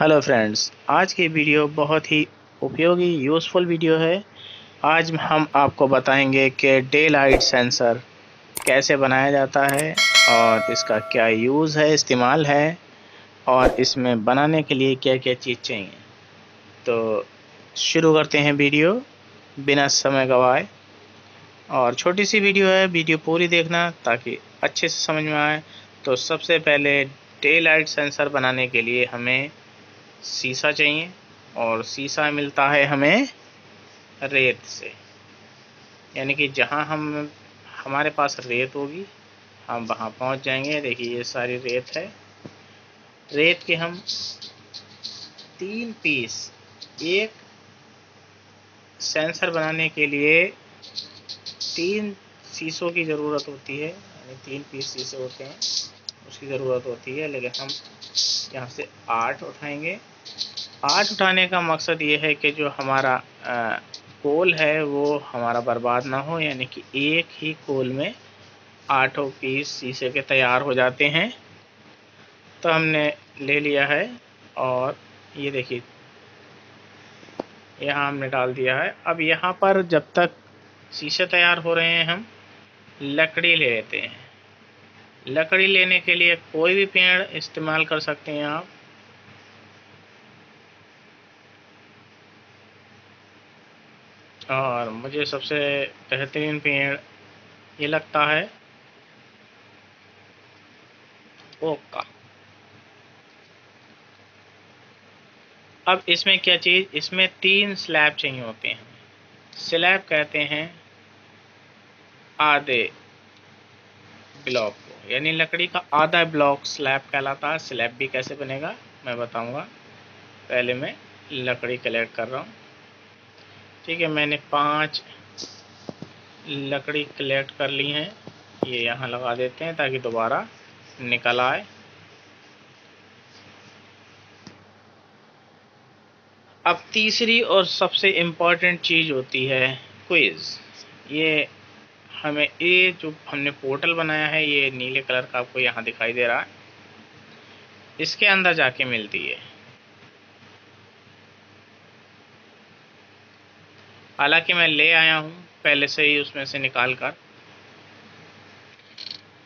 Hello friends आज की video बहुत ही उपयोगी यूज़फुल वीडियो है। आज हम आपको बताएँगे कि डे लाइट सेंसर कैसे बनाया जाता है और इसका क्या यूज़ है, इस्तेमाल है और इसमें बनाने के लिए क्या क्या चीज़ चाहिए। तो शुरू करते हैं वीडियो बिना समय गवाए। और छोटी सी वीडियो है वीडियो पूरी देखना ताकि अच्छे से समझ में आए। तो सबसे पहले डे लाइट सेंसर बनाने के लिए हमें शीशा चाहिए और शीशा मिलता है हमें रेत से। यानी कि जहाँ हम, हमारे पास रेत होगी, हम वहाँ पहुँच जाएँगे। देखिए, ये सारी रेत है। रेत के हम तीन पीस, एक सेंसर बनाने के लिए तीन शीशों की ज़रूरत होती है। यानी तीन पीस शीशे होते हैं, उसकी ज़रूरत होती है, लेकिन हम यहाँ से आठ उठाएँगे। आठ उठाने का मकसद ये है कि जो हमारा आ, कोल है वो हमारा बर्बाद ना हो यानी कि एक ही कोल में आठों पीस शीशे के तैयार हो जाते हैं। तो हमने ले लिया है और ये देखिए यहाँ हमने डाल दिया है। अब यहाँ पर जब तक शीशे तैयार हो रहे हैं हम लकड़ी ले लेते हैं। लकड़ी लेने के लिए कोई भी पेड़ इस्तेमाल कर सकते हैं आप। और मुझे सबसे बेहतरीन पेड़ ये लगता है ओक। का अब इसमें क्या चीज़, इसमें तीन स्लैब चाहिए होते हैं। स्लैब कहते हैं आधे ब्लॉक। यानी लकड़ी का आधा ब्लॉक स्लैब कहलाता है। स्लैब भी कैसे बनेगा, मैं बताऊँगा। पहले मैं लकड़ी कलेक्ट कर रहा हूँ। ठीक है, मैंने पाँच लकड़ी कलेक्ट कर ली हैं। ये यहाँ लगा देते हैं ताकि दोबारा निकल आए। अब तीसरी और सबसे इंपॉर्टेंट चीज़ होती है क्विज़ ये हमें ये जो हमने पोर्टल बनाया है, ये नीले कलर का आपको यहाँ दिखाई दे रहा है। इसके अंदर जाके मिलती है। हालाँकि मैं ले आया हूँ, पहले से ही उसमें से निकाल कर।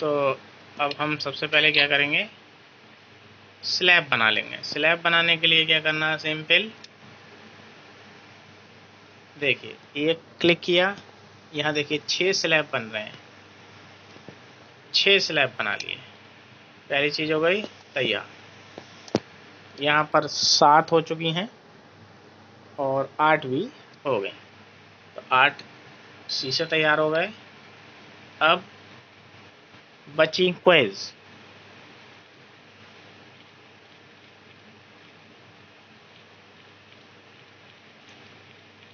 तो अब हम सबसे पहले क्या करेंगे? स्लैब बना लेंगे। स्लैब बनाने के लिए क्या करना है, सिंपल? देखिए एक क्लिक किया। यहाँ देखिए छः स्लैब बन रहे हैं। छः स्लैब बना लिए। पहली चीज़ हो गई, तैयार। यहाँ पर सात हो चुकी हैं और आठ भी हो गई तो आठ शीशे तैयार हो गए। अब बची क्वेज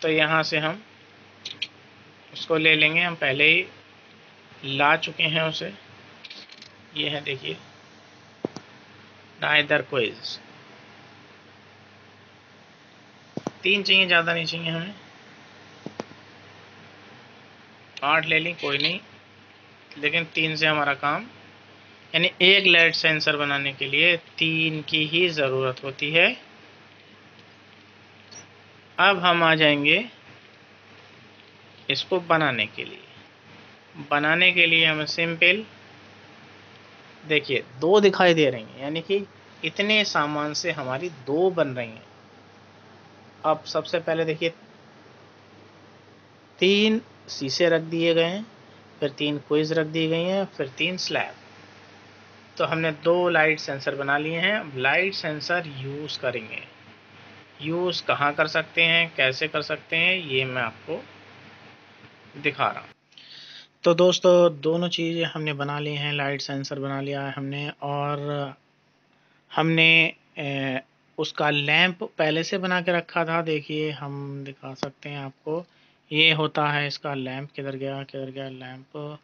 तो यहाँ से हम उसको ले लेंगे, हम पहले ही ला चुके हैं उसे। ये है, देखिए। नाइदर क्वेज तीन चाहिए, ज़्यादा नहीं चाहिए हमें। आठ ले ली, कोई नहीं। लेकिन तीन से हमारा काम। यानी एक लाइट सेंसर बनाने के लिए तीन की ही ज़रूरत होती है। अब हम आ जाएँगे इसको बनाने के लिए। बनाने के लिए हमें सिंपल, देखिए, दो दिखाई दे रही हैं। यानी कि इतने सामान से हमारी दो बन रही हैं। अब सबसे पहले देखिए, तीन शीशे रख दिए गए हैं, फिर तीन क्विज रख दी गई हैं, फिर तीन स्लैब। तो हमने दो लाइट सेंसर बना लिए हैं। अब लाइट सेंसर यूज़ करेंगे। यूज़ कहाँ कर सकते हैं? कैसे कर सकते हैं? ये मैं आपको दिखा रहा हूँ। तो दोस्तों दोनों चीज़ें हमने बना ली हैं लाइट सेंसर बना लिया है हमने और हमने ए, उसका लैंप पहले से बना के रखा था। देखिए हम दिखा सकते हैं आपको। ये होता है इसका लैंप किधर गया किधर गया लैंप?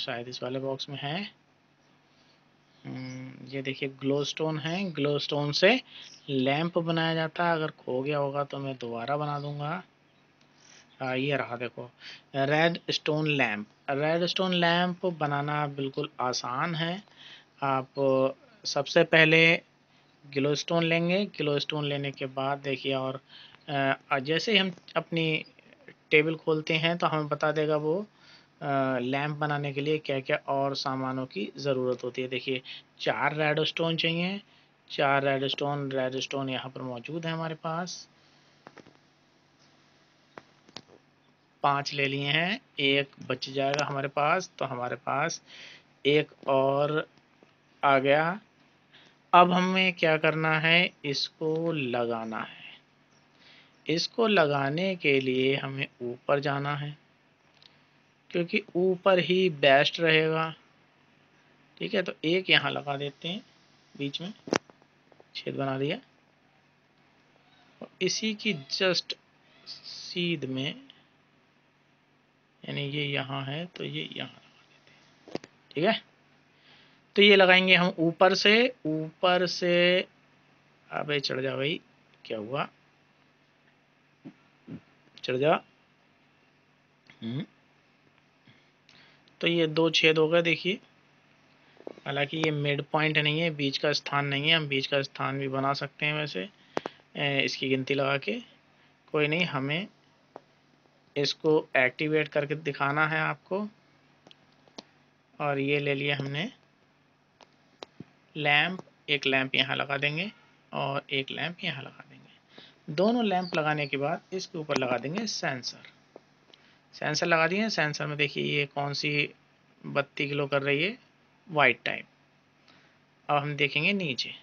शायद इस वाले बॉक्स में है। ये देखिए ग्लो स्टोन है। ग्लो स्टोन से लैंप बनाया जाता है। अगर खो गया होगा तो मैं दोबारा बना दूँगा। ये रहा देखो red stone lamp red stone lamp बनाना बिल्कुल आसान है। आप, सबसे पहले ग्लो स्टोन लेंगे। ग्लो स्टोन लेने के बाद देखिए और जैसे ही हम अपनी टेबल खोलते हैं तो हमें बता देगा वो लैम्प बनाने के लिए क्या क्या और सामानों की ज़रूरत होती है। देखिए, चार रेड स्टोन चाहिए। चार रेड स्टोन रेड स्टोन यहाँ पर मौजूद है हमारे पास। पाँच ले लिए हैं। एक बच जाएगा हमारे पास तो हमारे पास एक और आ गया। अब हमें क्या करना है? इसको लगाना है। इसको लगाने के लिए हमें ऊपर जाना है, क्योंकि ऊपर ही बेस्ट रहेगा। ठीक है तो एक यहाँ लगा देते हैं, बीच में छेद बना दिया। और इसी की जस्ट सीध में यानी ये यहाँ है तो ये यहाँ ठीक है? तो ये लगाएँगे हम ऊपर से ऊपर से अबे चढ़ जा भाई, क्या हुआ? चढ़ जा। हम्म। तो ये दो छेद हो गए, देखिए। हालाँकि ये मिड पॉइंट नहीं है, बीच का स्थान नहीं है, हम बीच का स्थान भी बना सकते हैं वैसे इसकी गिनती लगा के। कोई नहीं, हमें इसको एक्टिवेट करके दिखाना है आपको। और ये ले लिया हमने। लैंप एक लैंप यहाँ लगा देंगे और एक लैंप यहाँ लगा देंगे। दोनों लैंप लगाने के बाद इसके ऊपर लगा देंगे सेंसर सेंसर लगा दिए सेंसर में देखिए ये कौन सी बत्ती किलो कर रही है? वाइट टाइप अब हम देखेंगे नीचे।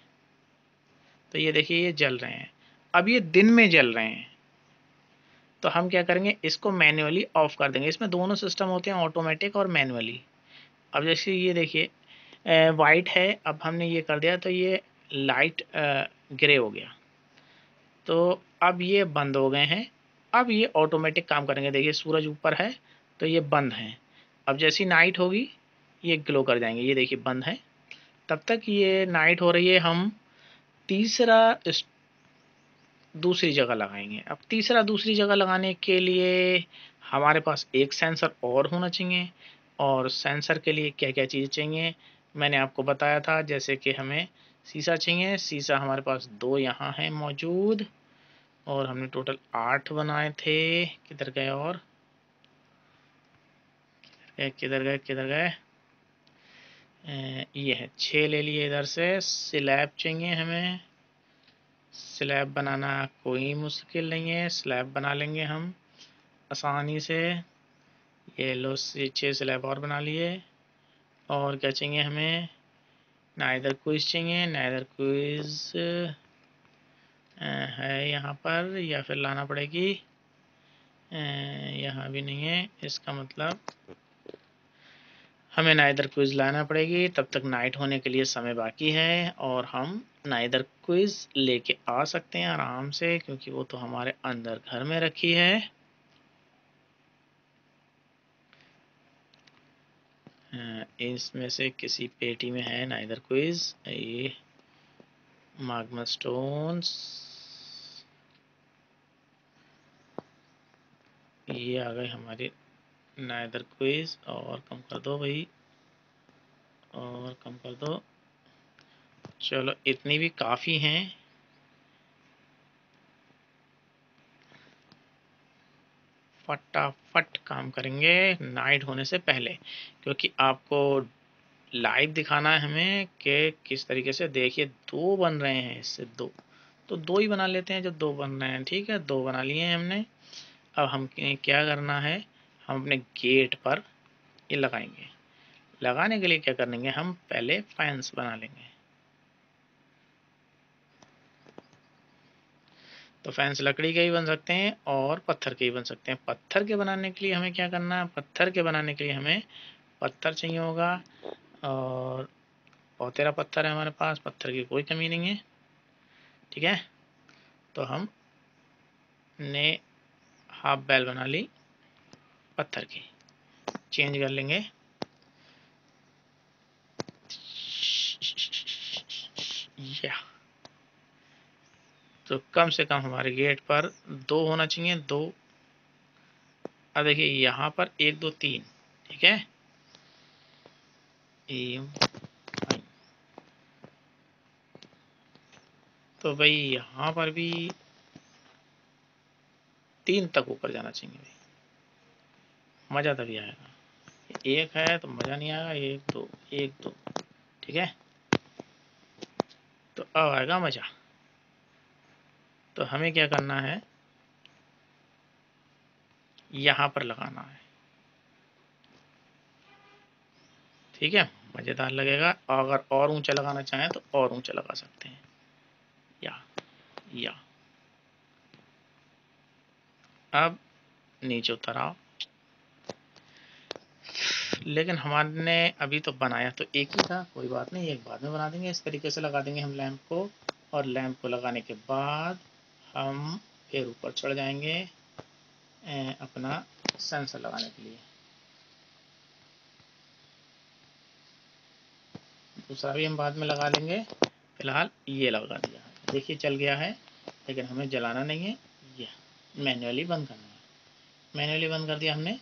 तो ये देखिए, ये जल रहे हैं। अब ये दिन में जल रहे हैं। तो हम क्या करेंगे, इसको मैन्युअली ऑफ़ कर देंगे। इसमें दोनों सिस्टम होते हैं ऑटोमेटिक और मैनुअली अब जैसे ये देखिए वाइट है, अब हमने ये कर दिया तो ये लाइट ग्रे हो गया। तो अब ये बंद हो गए हैं। अब ये ऑटोमेटिक काम करेंगे। देखिए, सूरज ऊपर है तो ये बंद हैं। अब जैसी नाइट होगी, ये ग्लो कर जाएँगे। ये देखिए, बंद है। तब तक ये नाइट हो रही है, हम तीसरा दूसरी जगह लगाएँगे। अब तीसरा, दूसरी जगह लगाने के लिए हमारे पास एक सेंसर और होना चाहिए और सेंसर के लिए क्या क्या चीज़ें चाहिए? मैंने आपको बताया था, जैसे कि हमें शीशा चाहिए। शीशा हमारे पास दो यहाँ है मौजूद और हमने टोटल आठ बनाए थे। किधर गए और? किधर गए किधर गए ये है छः ले लिए इधर से। स्लैब चाहिए हमें। स्लैब बनाना कोई मुश्किल नहीं है। स्लैब बना लेंगे हम आसानी से। ये लो छः स्लैब और बना लिए। और क्या चाहिए हमें? ना इधर क्विज चाहिए। ना इधर क्विज है यहाँ पर या फिर लाना पड़ेगी। यहाँ भी नहीं है। इसका मतलब हमें नाइदर क्विज़ लाना पड़ेगी, तब तक नाइट होने के लिए समय बाकी है और हम नाइदर क्विज़ लेके आ सकते हैं आराम से, क्योंकि वो तो हमारे अंदर घर में रखी है। इसमें से किसी पेटी में है नाइदर क्विज़ ये मागमा स्टोन्स ये आ गए हमारे नाइदर क्विज और कम कर दो भाई। और कम कर दो। चलो, इतनी भी काफ़ी हैं। फटाफट काम करेंगे नाइट होने से पहले, क्योंकि आपको लाइव दिखाना है हमें कि किस तरीके से, देखिए, दो बन रहे हैं इससे दो। तो दो ही बना लेते हैं जो दो बन रहे हैं, ठीक है? दो बना लिए हैं हमने। अब हम क्या करना है? हम अपने गेट पर ये लगाएँगे। लगाने के लिए क्या करेंगे? हम पहले फैंस बना लेंगे। तो फैंस लकड़ी के ही बन सकते हैं और पत्थर के ही बन सकते हैं। पत्थर के बनाने के लिए हमें क्या करना है? पत्थर के बनाने के लिए हमें पत्थर चाहिए होगा और और तेरा पत्थर है हमारे पास। पत्थर की कोई कमी नहीं है। ठीक है? तो हम ने हाफ़ बैल बना ली। पत्थर की। चेंज कर लेंगे। या। तो कम से कम हमारे गेट पर दो होना चाहिए, दो। अब देखिए, यहाँ पर एक, दो, तीन, ठीक है? तो भाई, यहाँ पर भी तीन तक ऊपर जाना चाहिए। भाई मज़ा तभी आएगा। एक है तो मज़ा नहीं आएगा, एक दो एक दो, ठीक है? तो अब आएगा मज़ा। तो हमें क्या करना है? यहाँ पर लगाना है। ठीक है? मज़ेदार लगेगा। अगर और ऊँचा लगाना चाहें तो और ऊँचा लगा सकते हैं। या या। अब नीचे उतर आओ लेकिन हमने अभी तो बनाया तो एक ही था, कोई बात नहीं, एक बाद में बना देंगे। इस तरीके से लगा देंगे हम लैंप को, और लैंप को लगाने के बाद हम फिर ऊपर चढ़ जाएँगे अपना सेंसर लगाने के लिए। दूसरा भी हम बाद में लगा लेंगे। फ़िलहाल ये लगा दिया देखिए, चल गया है, लेकिन हमें जलाना नहीं है। यह मैन्युअली बंद करना है। मैन्युअली बंद कर दिया हमने,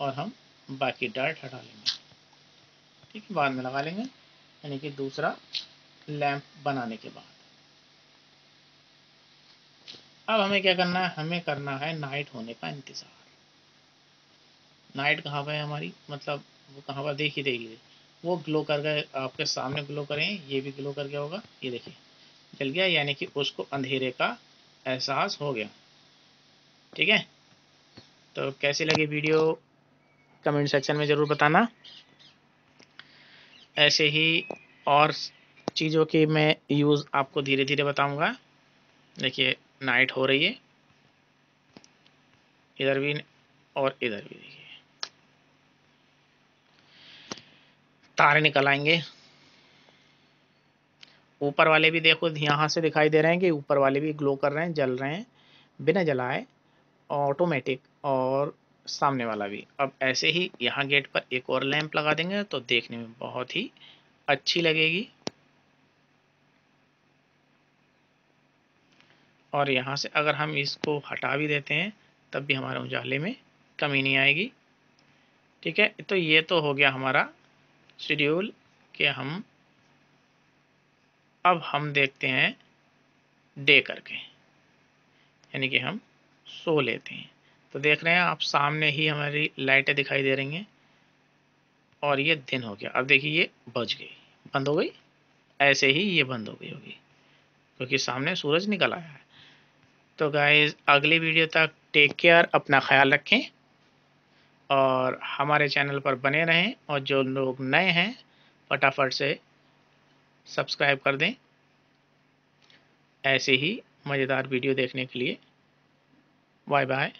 और हम बाकी डार्ट हटा लेंगे। ठीक है, बाद में लगा लेंगे, यानी कि दूसरा लैंप बनाने के बाद। अब हमें क्या करना है? हमें करना है नाइट होने का इंतज़ार। नाइट कहाँ पर है हमारी? मतलब वो कहाँ पर? देखिए देखिए वो ग्लो कर गए आपके सामने ग्लो करें, ये भी ग्लो कर गया होगा। ये देखिए, जल गया, यानी कि उसको अंधेरे का एहसास हो गया। ठीक है? तो कैसी लगी वीडियो? कमेंट सेक्शन में ज़रूर बताना। ऐसे ही और चीज़ों की मैं यूज़ आपको धीरे धीरे बताऊँगा। देखिए, नाइट हो रही है। इधर भी और इधर भी देखिए। तारे निकल आएँगे। ऊपर वाले भी देखो, यहाँ से दिखाई दे रहे हैं कि ऊपर वाले भी ग्लो कर रहे हैं, जल रहे हैं, बिना जलाए ऑटोमेटिक और सामने वाला भी। अब ऐसे ही यहाँ गेट पर एक और लैंप लगा देंगे तो देखने में बहुत ही अच्छी लगेगी। और यहाँ से अगर हम इसको हटा भी देते हैं, तब भी हमारे उजाले में कमी नहीं आएगी। ठीक है तो ये तो हो गया हमारा शेड्यूल कि हम अब हम देखते हैं डे करके, यानी कि हम सो लेते हैं। तो देख रहे हैं, आप सामने ही हमारी लाइटें दिखाई दे रही हैं। और ये दिन हो गया। अब देखिए, ये बज गई। बंद हो गई? ऐसे ही ये बंद हो गई होगी। क्योंकि सामने सूरज निकल आया है। तो गाइज़ अगली वीडियो तक टेक केयर अपना ख्याल रखें। और हमारे चैनल पर बने रहें और जो लोग नए हैं, फटाफट से सब्सक्राइब कर दें। ऐसे ही मज़ेदार वीडियो देखने के लिए। Bye bye